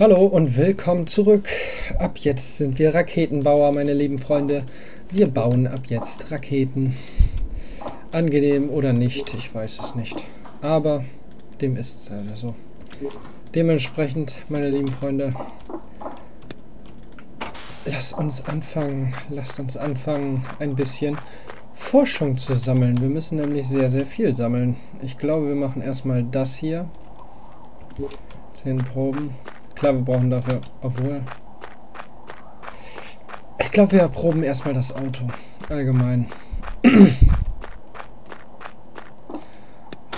Hallo und willkommen zurück. Ab jetzt sind wir Raketenbauer, meine lieben Freunde. Wir bauen ab jetzt Raketen. Angenehm oder nicht, ich weiß es nicht. Aber dem ist es halt so. Dementsprechend, meine lieben Freunde, lasst uns anfangen, lasst uns anfangen, ein bisschen Forschung zu sammeln. Wir müssen nämlich sehr, sehr viel sammeln. Ich glaube, wir machen erstmal das hier. Zehn Proben. Klar, wir brauchen dafür, obwohl... Ich glaube, wir erproben erstmal das Auto. Allgemein.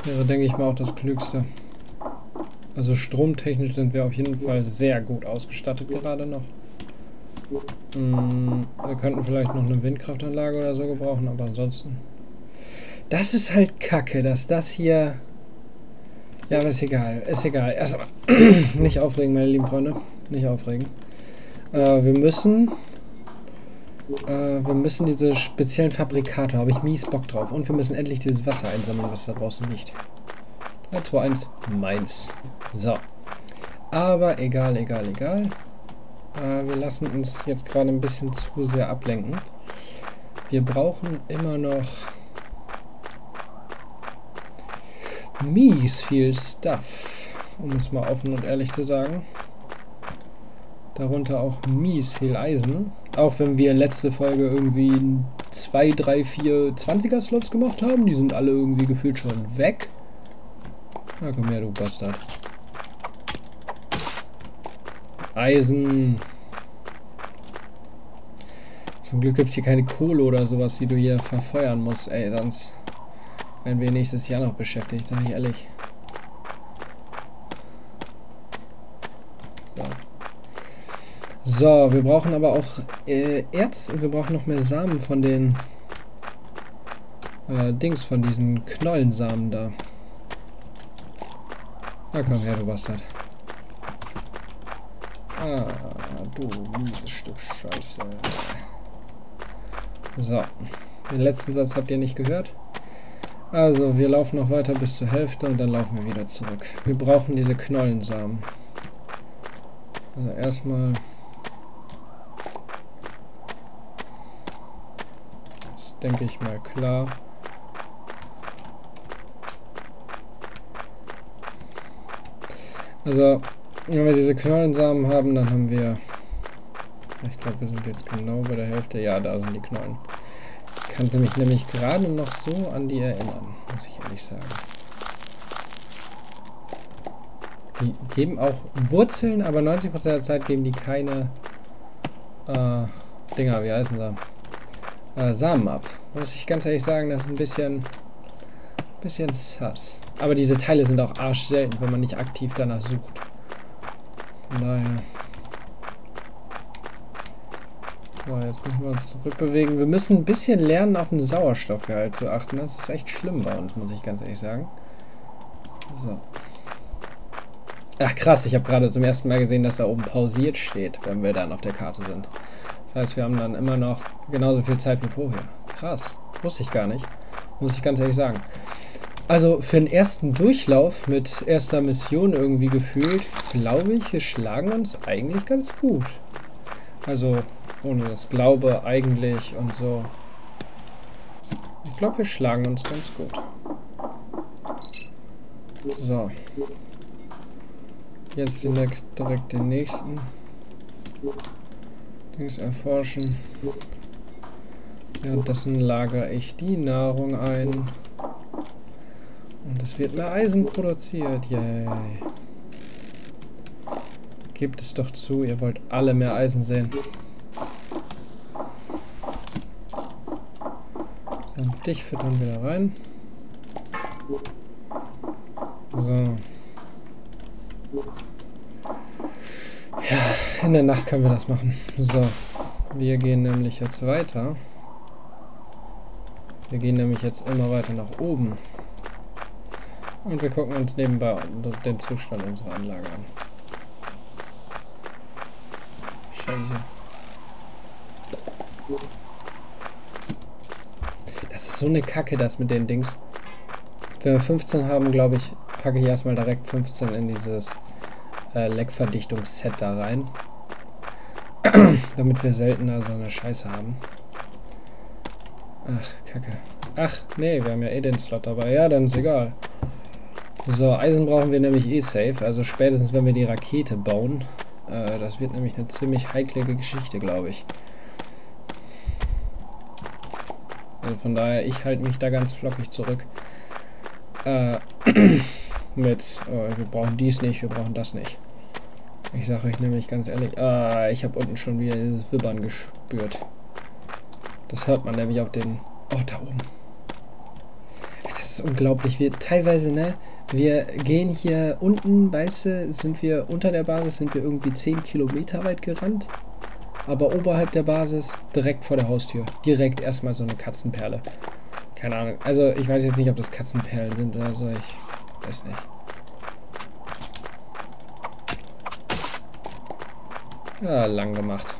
Wäre, denke ich mal, auch das Klügste. Also stromtechnisch sind wir auf jeden Fall sehr gut ausgestattet gerade noch. Hm, wir könnten vielleicht noch eine Windkraftanlage oder so gebrauchen, aber ansonsten... Das ist halt kacke, dass das hier... Ja, aber ist egal, ist egal. Erstmal nicht aufregen, meine lieben Freunde. Nicht aufregen. Äh, wir müssen... Äh, wir müssen diese speziellen Fabrikate, habe ich mies Bock drauf. Und wir müssen endlich dieses Wasser einsammeln, was da draußen liegt. 3, 2, 1, meins. So. Aber egal, egal, egal. Äh, wir lassen uns jetzt gerade ein bisschen zu sehr ablenken. Wir brauchen immer noch mies viel Stuff, um es mal offen und ehrlich zu sagen. Darunter auch mies viel Eisen. Auch wenn wir letzte Folge irgendwie 2, 3, 4 20er Slots gemacht haben. Die sind alle irgendwie gefühlt schon weg. Na komm her, du Bastard. Eisen. Zum Glück gibt es hier keine Kohle oder sowas, die du hier verfeuern musst. Ey, sonst werden wir nächstes Jahr noch beschäftigt, sag ich ehrlich. So, so wir brauchen aber auch äh, Erz und wir brauchen noch mehr Samen von den äh, Dings, von diesen Knollensamen da. Na komm her, du Bastard. Ah, du mieses Stück Scheiße. So. Den letzten Satz habt ihr nicht gehört. Also, wir laufen noch weiter bis zur Hälfte und dann laufen wir wieder zurück. Wir brauchen diese Knollensamen. Also erstmal... Das denke ich mal klar. Also, wenn wir diese Knollensamen haben, dann haben wir... Ich glaube, wir sind jetzt genau bei der Hälfte. Ja, da sind die Knollen. Ich kannte mich nämlich gerade noch so an die erinnern, muss ich ehrlich sagen. Die geben auch Wurzeln, aber 90% der Zeit geben die keine äh, Dinger, wie heißen sie? Äh, Samen ab. Muss ich ganz ehrlich sagen, das ist ein bisschen bisschen sass. Aber diese Teile sind auch arsch selten, wenn man nicht aktiv danach sucht. Von daher. So, jetzt müssen wir uns zurückbewegen. Wir müssen ein bisschen lernen, auf den Sauerstoffgehalt zu achten. Das ist echt schlimm bei uns, muss ich ganz ehrlich sagen. So. Ach krass, ich habe gerade zum ersten Mal gesehen, dass da oben pausiert steht, wenn wir dann auf der Karte sind. Das heißt, wir haben dann immer noch genauso viel Zeit wie vorher. Krass. Wusste ich gar nicht. Muss ich ganz ehrlich sagen. Also für den ersten Durchlauf mit erster Mission irgendwie gefühlt, glaube ich, wir schlagen uns eigentlich ganz gut. Also ohne das Glaube eigentlich und so. Ich glaube, wir schlagen uns ganz gut. So. Jetzt direkt, den nächsten Dings erforschen. Währenddessen lagere ich die Nahrung ein. Und es wird mehr Eisen produziert. Yay. Gebt es doch zu, ihr wollt alle mehr Eisen sehen. Dann dich füttern wir da rein. So. Ja, in der Nacht können wir das machen. So. Wir gehen nämlich jetzt weiter. Wir gehen nämlich jetzt immer weiter nach oben. Und wir gucken uns nebenbei den Zustand unserer Anlage an. Scheiße. So eine Kacke, das mit den Dings. Wenn wir 15 haben, glaube ich, packe ich erstmal direkt 15 in dieses äh, Leckverdichtungsset da rein. Damit wir seltener so eine Scheiße haben. Ach, kacke. Ach, nee, wir haben ja eh den Slot dabei. Ja, dann ist egal. So, Eisen brauchen wir nämlich eh safe. Also spätestens, wenn wir die Rakete bauen. Äh, das wird nämlich eine ziemlich heikle Geschichte, glaube ich. Also von daher, ich halte mich da ganz flockig zurück. Äh, mit, äh, wir brauchen dies nicht, wir brauchen das nicht. Ich sage euch nämlich ganz ehrlich, äh, ich habe unten schon wieder dieses Wibbern gespürt. Das hört man nämlich auf den... Oh, da oben. Das ist unglaublich. Wir teilweise, ne? Wir gehen hier unten, weißt du, sind wir unter der Basis, sind wir irgendwie 10 Kilometer weit gerannt. Aber oberhalb der Basis, direkt vor der Haustür. Direkt erstmal so eine Katzenperle. Keine Ahnung. Also, ich weiß jetzt nicht, ob das Katzenperlen sind oder so. Ich weiß nicht. Ja, lang gemacht.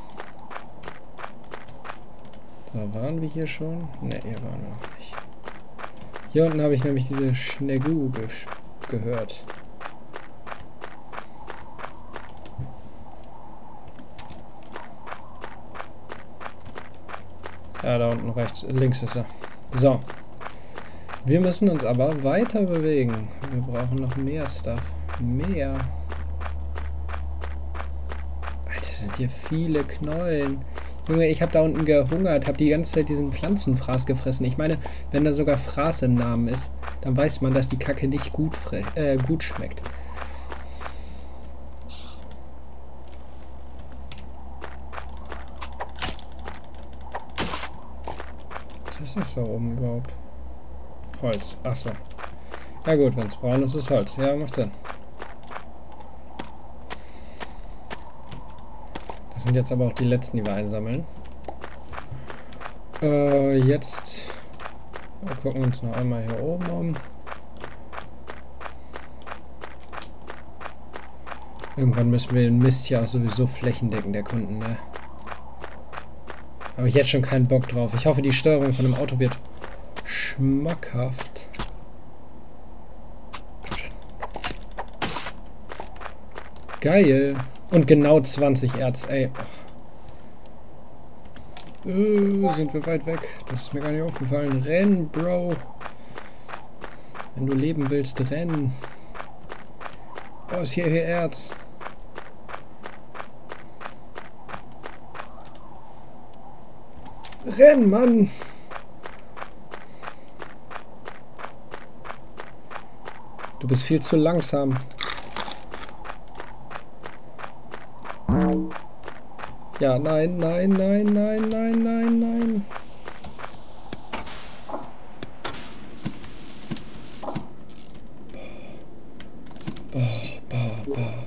So, waren wir hier schon? Ne, hier waren wir noch nicht. Hier unten habe ich nämlich diese Schnegu ge gehört. Ja, da unten rechts, links ist er. So. Wir müssen uns aber weiter bewegen. Wir brauchen noch mehr Stuff. Mehr. Alter, sind hier viele Knollen. Junge, ich habe da unten gehungert, habe die ganze Zeit diesen Pflanzenfraß gefressen. Ich meine, wenn da sogar Fraß im Namen ist, dann weiß man, dass die Kacke nicht gut, äh, gut schmeckt. Ist da oben überhaupt? Holz. Achso. Ja gut, wenn es braun ist, ist Holz. Ja, macht Sinn. Das sind jetzt aber auch die letzten, die wir einsammeln. Äh, jetzt wir gucken uns noch einmal hier oben um. Irgendwann müssen wir den Mist ja sowieso flächendeckend erkunden, ne? Habe ich jetzt schon keinen Bock drauf. Ich hoffe, die Steuerung von dem Auto wird schmackhaft. Geil. Und genau 20 Erz, ey. Äh, sind wir weit weg. Das ist mir gar nicht aufgefallen. Renn, Bro. Wenn du leben willst, renn. Oh, ist hier, hier Erz. Renn, Mann! Du bist viel zu langsam. Ja, nein, nein, nein, nein, nein, nein, nein. Boah, boah.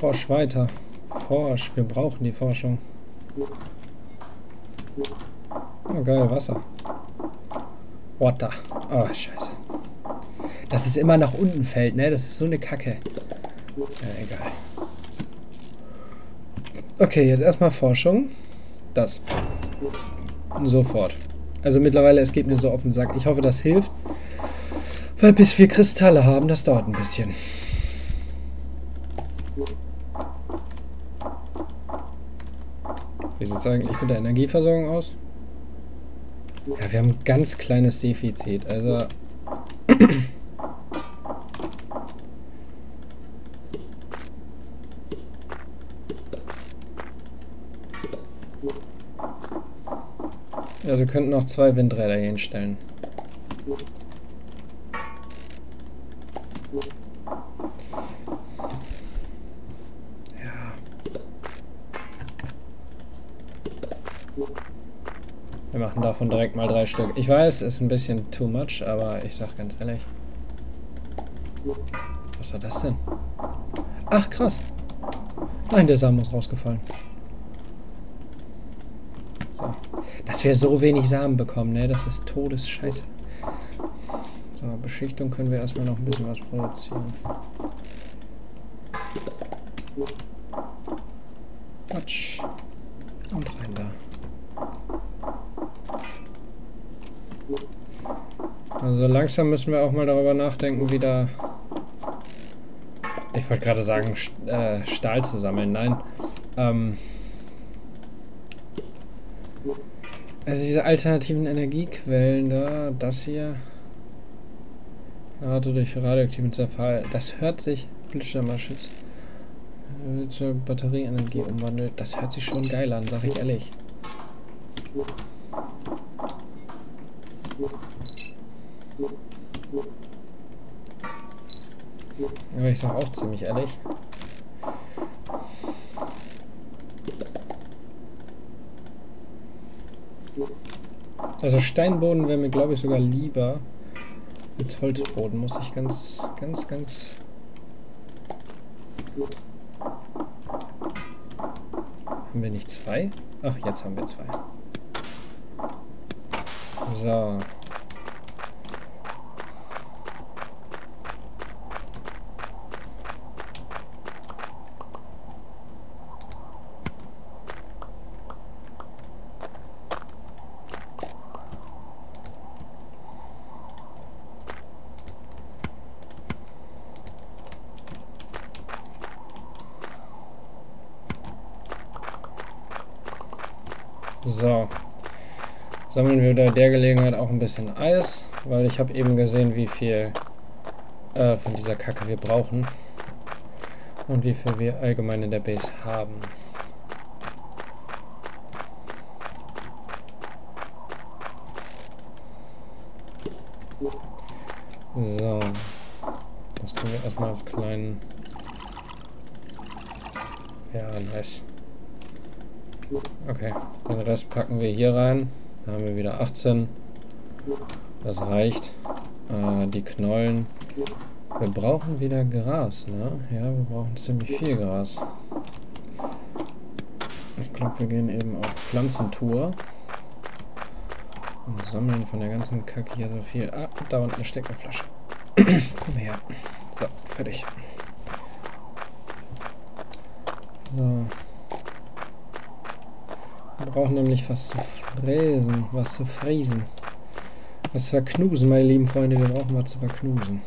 Forsch weiter. Forsch, wir brauchen die Forschung. Oh, geil, Wasser. Water. Oh, scheiße. Dass es immer nach unten fällt, ne? Das ist so eine Kacke. Ja, egal. Okay, jetzt erstmal Forschung. Das. Sofort. Also mittlerweile, es geht mir so auf den Sack. Ich hoffe, das hilft. Weil bis wir Kristalle haben, das dauert ein bisschen. Wie sieht es eigentlich mit der Energieversorgung aus? Ja, wir haben ein ganz kleines Defizit. Also Also wir könnten noch zwei Windräder hinstellen. Davon direkt mal drei Stück. Ich weiß, ist ein bisschen too much, aber ich sag ganz ehrlich. Was war das denn? Ach, krass. Nein, der Samen ist rausgefallen. Dass wir so wenig Samen bekommen, ne? Das ist Todesscheiße. So, Beschichtung können wir erstmal noch ein bisschen was produzieren. Quatsch. Und rein da. Also langsam müssen wir auch mal darüber nachdenken, wieder... Ich wollte gerade sagen, äh, Stahl zu sammeln. Nein. Ähm... Also diese alternativen Energiequellen da, das hier... Gerade durch radioaktiven Zerfall. Das hört sich... Blitzschirmerschutz. Zur Batterieenergie umwandelt. Das hört sich schon geil an, sag ich ehrlich. Aber ich sag auch ziemlich ehrlich. Also Steinboden wäre mir glaube ich sogar lieber als Holzboden, muss ich ganz, ganz, ganz... Haben wir nicht zwei? Ach, jetzt haben wir zwei. So. Sammeln wir bei der Gelegenheit auch ein bisschen Eis, weil ich habe eben gesehen, wie viel äh, von dieser Kacke wir brauchen. Und wie viel wir allgemein in der Base haben. So. Das können wir erstmal als kleinen... Ja, nice. Okay, den Rest packen wir hier rein. Da haben wir wieder 18. Das reicht. Äh, die Knollen. Wir brauchen wieder Gras, ne? Ja, wir brauchen ziemlich viel Gras. Ich glaube, wir gehen eben auf Pflanzentour. Und sammeln von der ganzen Kacke hier so viel. Ah, da unten steckt eine Flasche. Komm her. So, fertig. So. Wir brauchen nämlich was zu fräsen, was zu fräsen. Was zu verknusen, meine lieben Freunde. Wir brauchen was zu verknusen.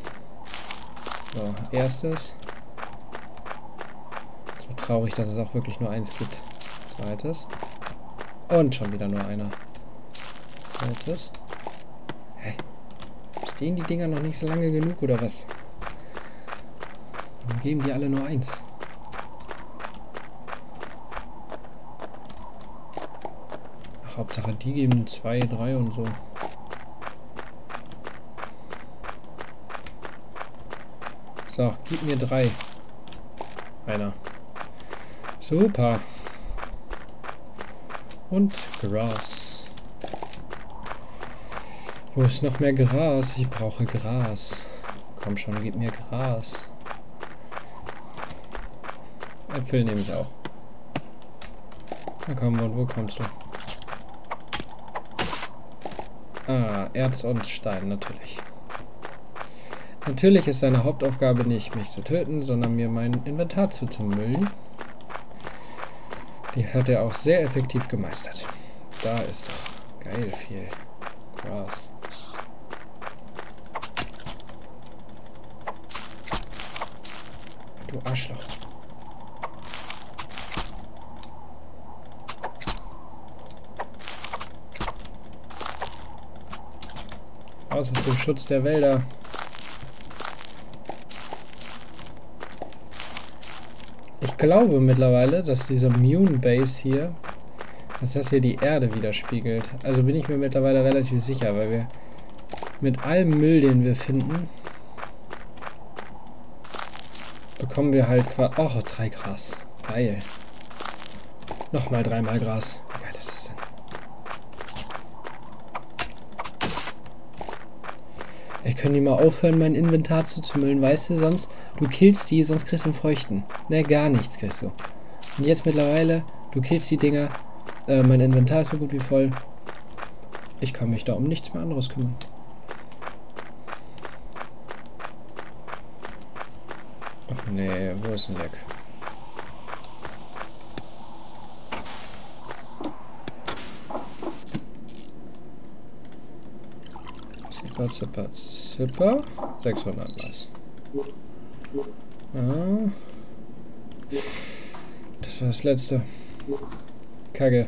So, erstes. So traurig, dass es auch wirklich nur eins gibt. Zweites. Und schon wieder nur einer. Drittes. Hä? Stehen die Dinger noch nicht so lange genug, oder was? Warum geben die alle nur eins? Hauptsache die geben zwei, drei und so. So, gib mir drei. Einer. Super. Und Gras. Wo ist noch mehr Gras? Ich brauche Gras. Komm schon, gib mir Gras. Äpfel nehme ich auch. Na komm, und wo kommst du? Ah, Erz und Stein, natürlich. Natürlich ist seine Hauptaufgabe nicht, mich zu töten, sondern mir mein Inventar zuzumüllen. Die hat er auch sehr effektiv gemeistert. Da ist doch geil viel Gras. Du Arschloch. Aus dem Schutz der Wälder. Ich glaube mittlerweile, dass diese Mune Base hier, dass das hier die Erde widerspiegelt. Also bin ich mir mittlerweile relativ sicher, weil wir mit allem Müll, den wir finden, bekommen wir halt quasi... Oh, drei Gras. Geil. Nochmal dreimal Gras. Können die mal aufhören, mein Inventar zuzumüllen, weißt du, sonst, du killst die, sonst kriegst du einen Feuchten. Ne, gar nichts kriegst du. Und jetzt mittlerweile, du killst die Dinger, äh, mein Inventar ist so gut wie voll. Ich kann mich da um nichts mehr anderes kümmern. Ach nee, wo ist ein Leck? zipper, zipper, zipper. 600 was. Ah. Das war das letzte. Kacke.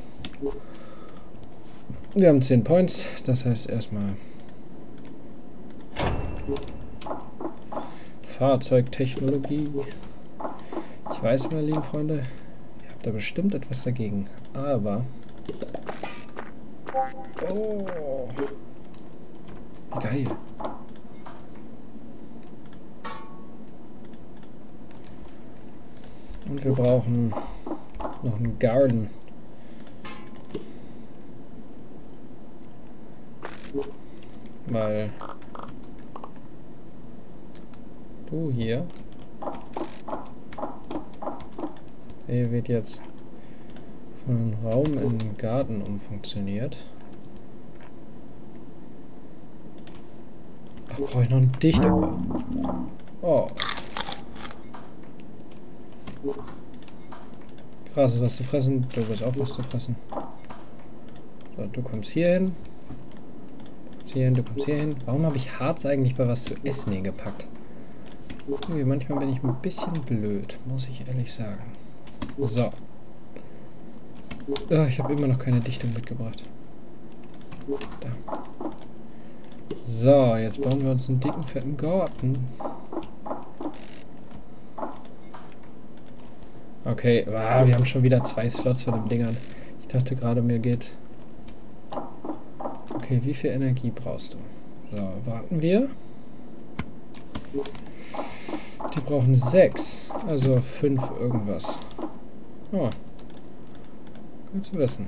Wir haben 10 Points, das heißt erstmal Fahrzeugtechnologie. Ich weiß, meine lieben Freunde, ihr habt da bestimmt etwas dagegen. Aber... Oh! Wie geil. Und wir brauchen noch einen Garden. Weil du hier er wird jetzt von Raum in den Garten umfunktioniert. Ach, brauche ich noch einen Dichter? Oh. Krass, was zu fressen. Du wirst auch was zu fressen. So, du kommst hier hin. Hier hin, du kommst hier hin. Warum habe ich Harz eigentlich bei was zu essen hingepackt? Okay, manchmal bin ich ein bisschen blöd, muss ich ehrlich sagen. So. Oh, ich habe immer noch keine Dichtung mitgebracht. Da. So, jetzt bauen wir uns einen dicken, fetten Garten. Okay, wow, wir haben schon wieder zwei Slots von den Dingern. Ich dachte gerade, mir geht... Okay, wie viel Energie brauchst du? So, warten wir. Die brauchen sechs, also fünf irgendwas. Oh. Gut zu wissen.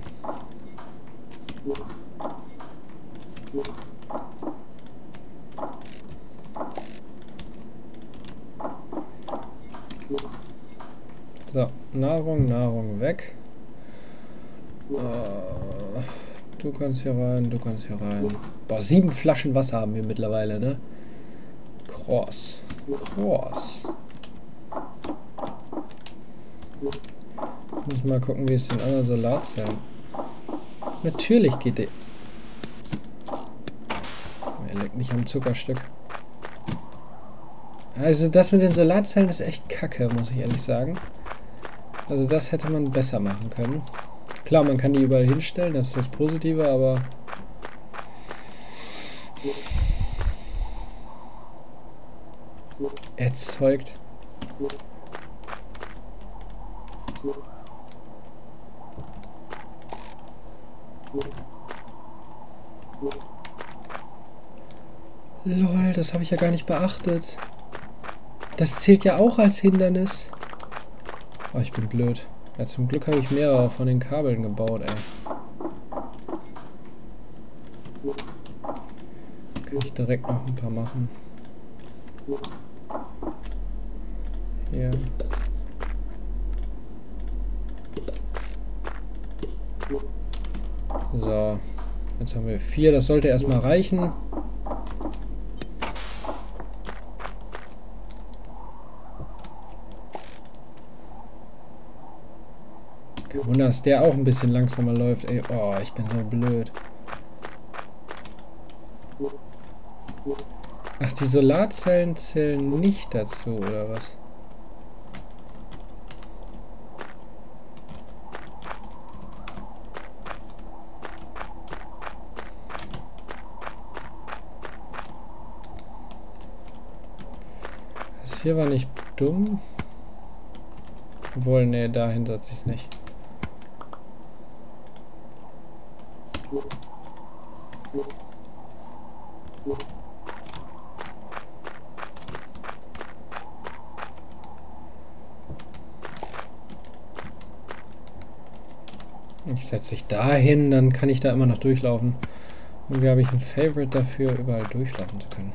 So, Nahrung, Nahrung weg. Uh, du kannst hier rein, du kannst hier rein. Boah, sieben Flaschen Wasser haben wir mittlerweile, ne? Cross. Cross. Muss mal gucken, wie es den anderen Solarzellen. Natürlich geht der. Er leckt mich am Zuckerstück. Also das mit den Solarzellen ist echt kacke, muss ich ehrlich sagen. Also das hätte man besser machen können. Klar, man kann die überall hinstellen, das ist das Positive, aber... Erzeugt Lol, das habe ich ja gar nicht beachtet. Das zählt ja auch als Hindernis. Oh, ich bin blöd. Ja, zum Glück habe ich mehrere von den Kabeln gebaut, ey. Kann ich direkt noch ein paar machen. Hier. So. Jetzt haben wir vier. Das sollte erstmal reichen. Dass der auch ein bisschen langsamer läuft. Ey, oh, ich bin so blöd. Ach, die Solarzellen zählen nicht dazu, oder was? Das hier war nicht dumm. Obwohl, ne, dahin setze ich es nicht. Ich setze dich dahin, dann kann ich da immer noch durchlaufen. Und wie habe ich ein Favorite dafür, überall durchlaufen zu können.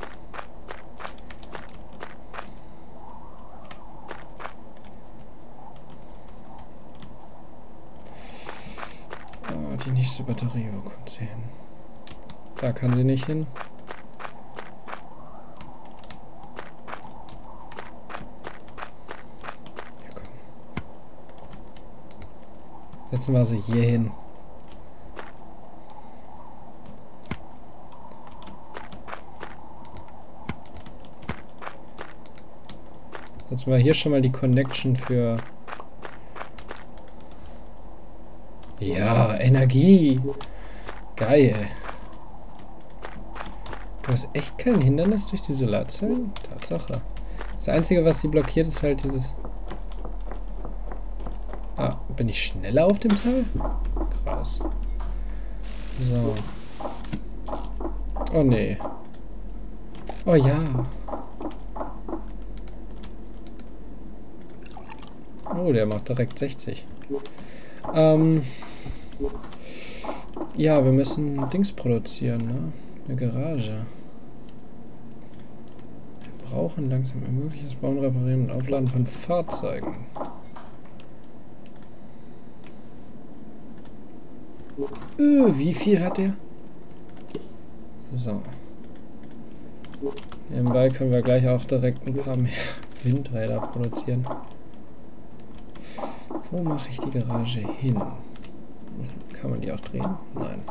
die nächste Batterie, wo kommt sie hin? Da kann sie nicht hin. Setzen wir sie hier hin. Setzen wir hier schon mal die Connection für... Ja, Energie. Geil. Du hast echt kein Hindernis durch die Solarzellen? Tatsache. Das Einzige, was sie blockiert, ist halt dieses... Bin ich schneller auf dem Teil? Krass. So. Oh nee. Oh ja. Oh, der macht direkt 60. Ähm. Ja, wir müssen Dings produzieren, ne? Eine Garage. Wir brauchen langsam ermögliches Bauen, Reparieren und Aufladen von Fahrzeugen. Öh, wie viel hat der? So. Nebenbei können wir gleich auch direkt ein paar mehr Windräder produzieren. Wo mache ich die Garage hin? Kann man die auch drehen? Nein.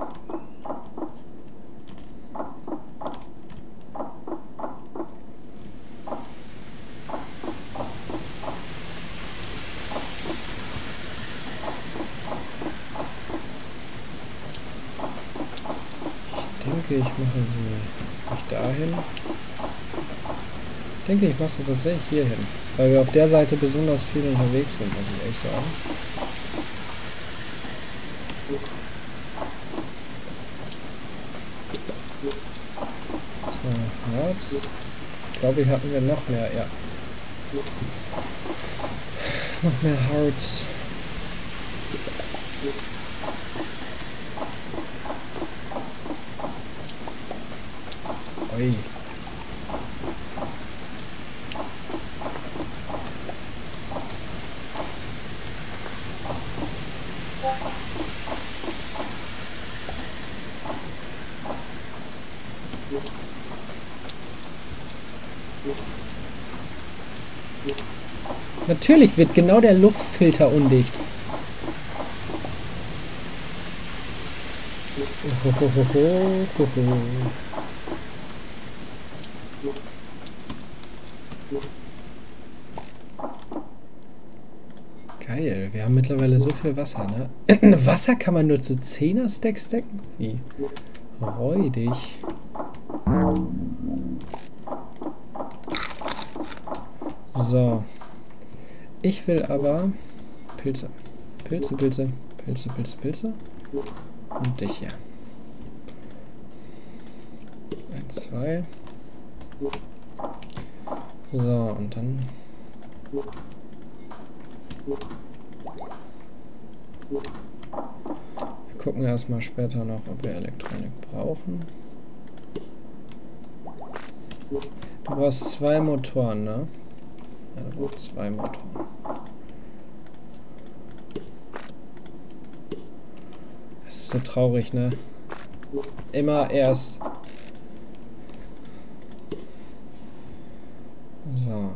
Denke, ich mache sie nicht dahin. Ich denke, ich mache sie tatsächlich hier hin. Weil wir auf der Seite besonders viel unterwegs sind, muss ich echt sagen. So, Herz. Ich glaube, hier hatten wir noch mehr, ja. Noch mehr Hearts. Natürlich wird genau der Luftfilter undicht. Hohohoho. Geil, wir haben mittlerweile so viel Wasser, ne? Wasser kann man nur zu 10er Stacks decken? Wie? Räudig. So. Ich will aber Pilze. Pilze, Pilze, Pilze, Pilze, Pilze. Und dich hier. Eins, zwei. So, und dann... Wir gucken erstmal später noch, ob wir Elektronik brauchen. Du brauchst zwei Motoren, ne? Du brauchst zwei Motoren. Es ist so traurig, ne? Immer erst So.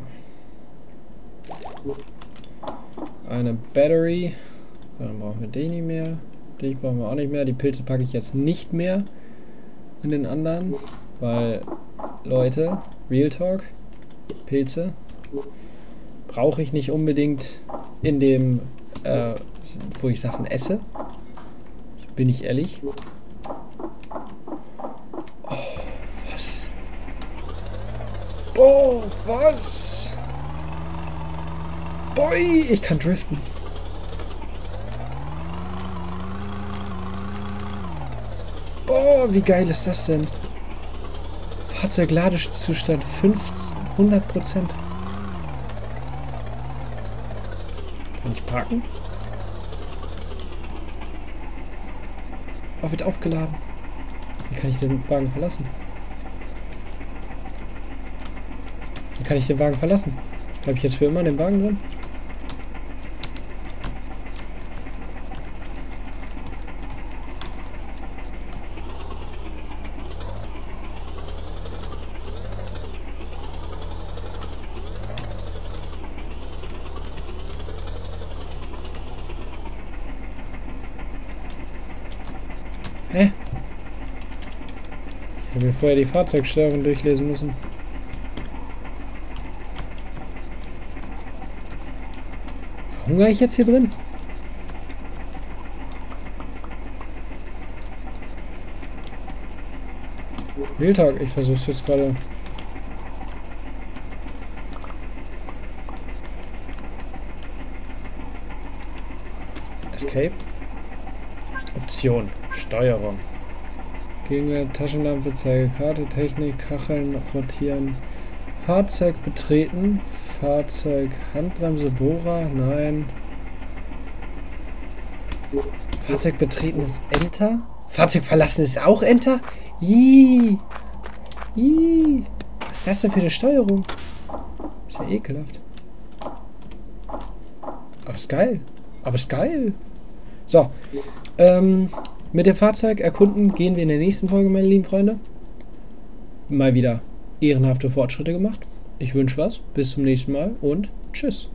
Eine Battery. Dann brauchen wir den nicht mehr. Dich brauchen wir auch nicht mehr. Die Pilze packe ich jetzt nicht mehr in den anderen. Weil, Leute, Real Talk, Pilze brauche ich nicht unbedingt in dem, äh, wo ich Sachen esse. Bin ich ehrlich. Oh, was? Boy, ich kann driften. Boah, wie geil ist das denn? Fahrzeugladezustand 100 Parken? Oh, wird aufgeladen. Wie kann ich den Wagen verlassen? Wie kann ich den Wagen verlassen? Bleibe ich jetzt für immer in dem Wagen drin? Hä? Ich hätte mir vorher die Fahrzeugsteuerung durchlesen müssen. Verhungere ich jetzt hier drin? Wildtag, ich versuch's jetzt gerade. Escape. Option. Steuerung. Gegenwart, Taschenlampe, zeige Karte, Technik, Kacheln, rotieren. Fahrzeug betreten. Fahrzeug, Handbremse, Bohrer, nein. Fahrzeug betreten ist Enter. Fahrzeug verlassen ist auch Enter. Ih. Ih. Was ist das denn für eine Steuerung? Ist ja ekelhaft. Aber ist geil. Aber ist geil. So. Ähm, mit dem Fahrzeug erkunden gehen wir in der nächsten Folge, meine lieben Freunde. Mal wieder ehrenhafte Fortschritte gemacht. Ich wünsche was. Bis zum nächsten Mal und tschüss.